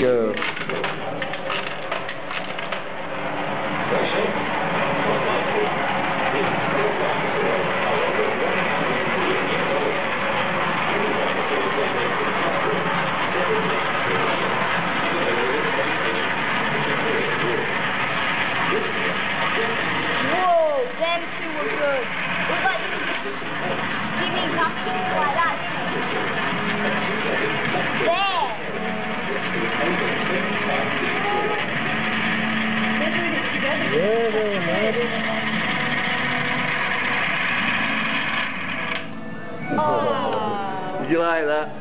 go. Whoa, them two were good. Look like you you? Oh. Did you like that?